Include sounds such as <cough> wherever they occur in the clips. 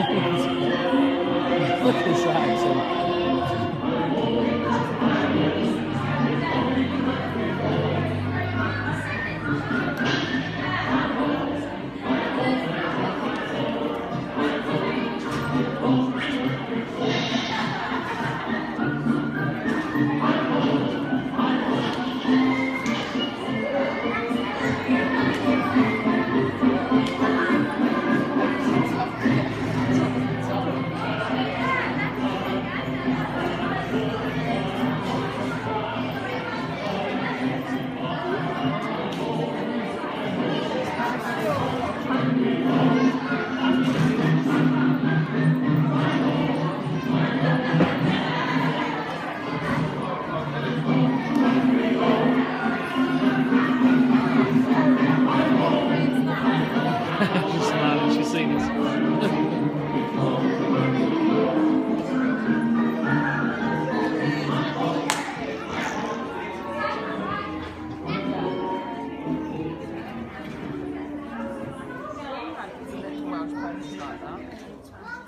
<laughs> Look at his eyes.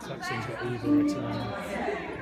Jackson's got Eva returning.